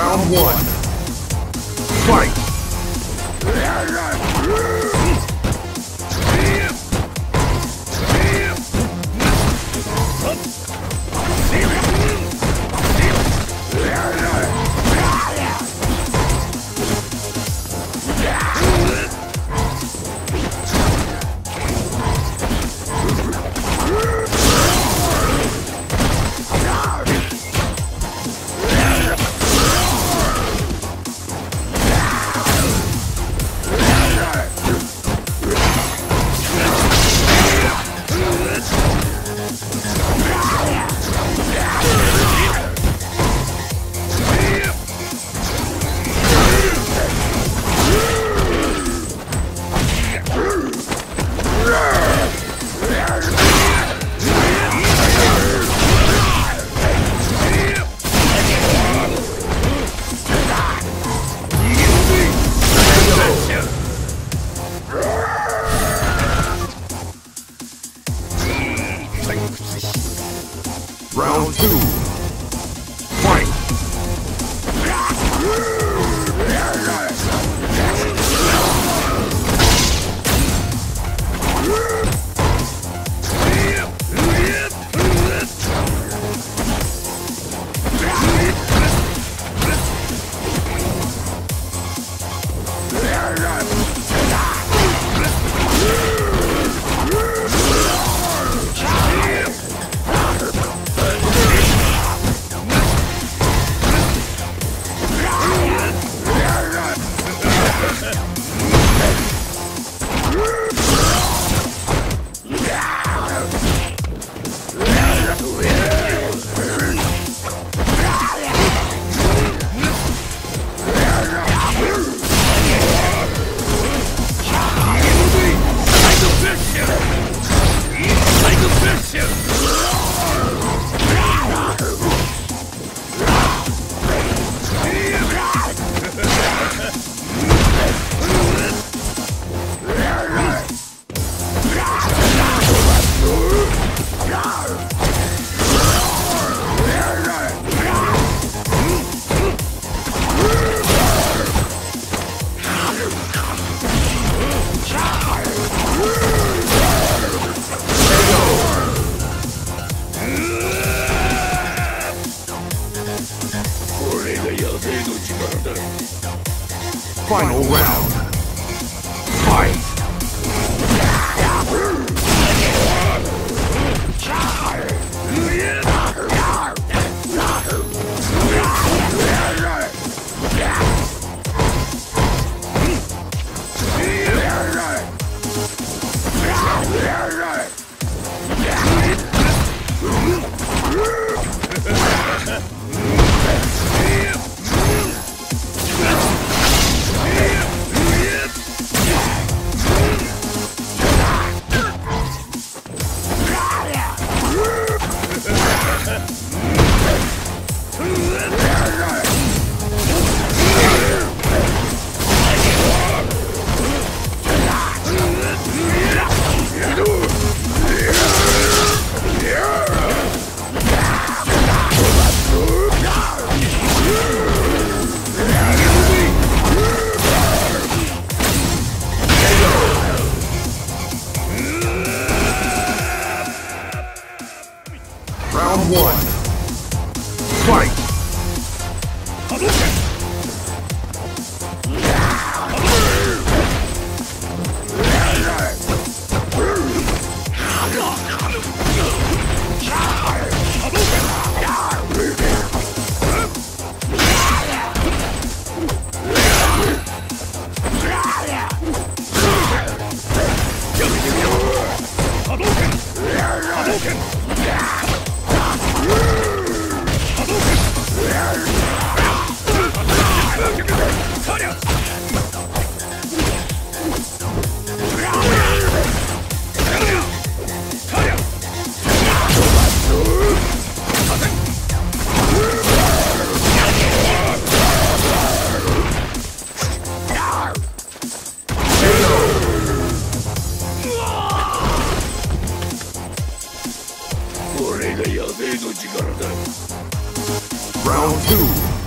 Round one. Fight! Two. Final round. broken! Round 2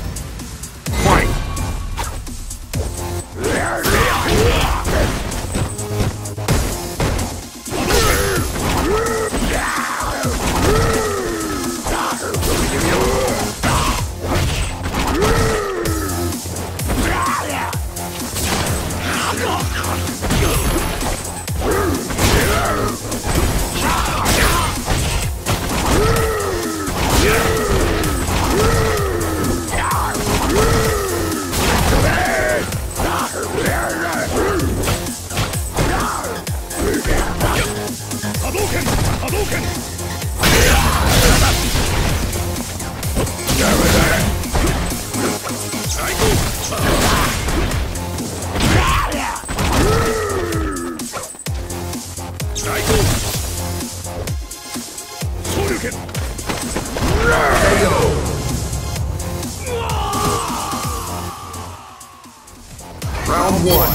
Round one.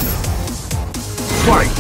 Fight!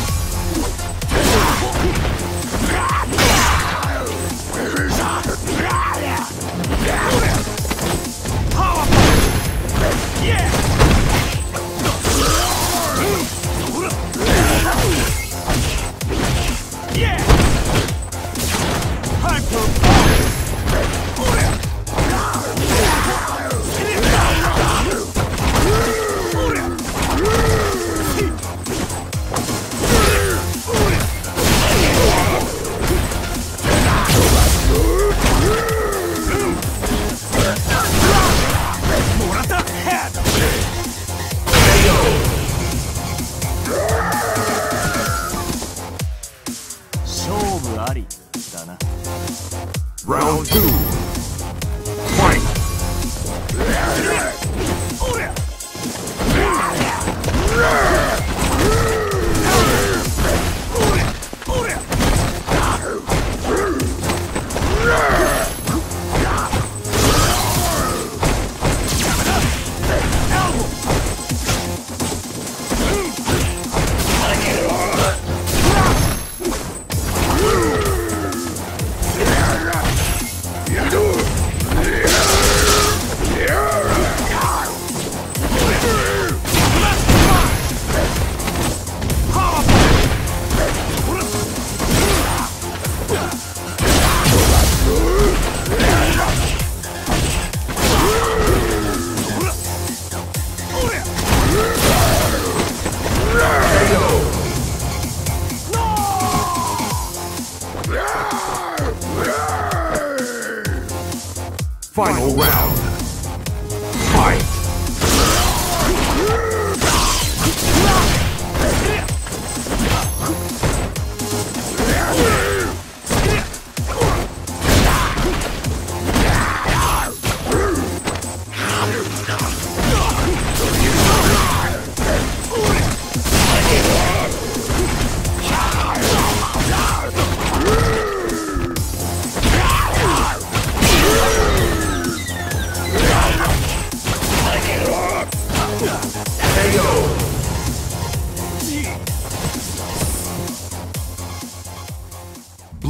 ありだな。Round 2 Final round.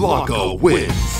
Blanka wins.